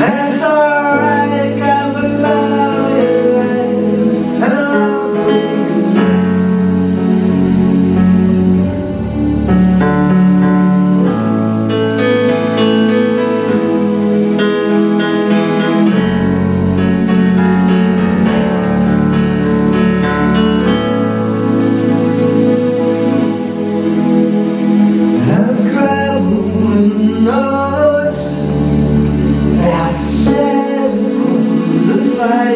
And so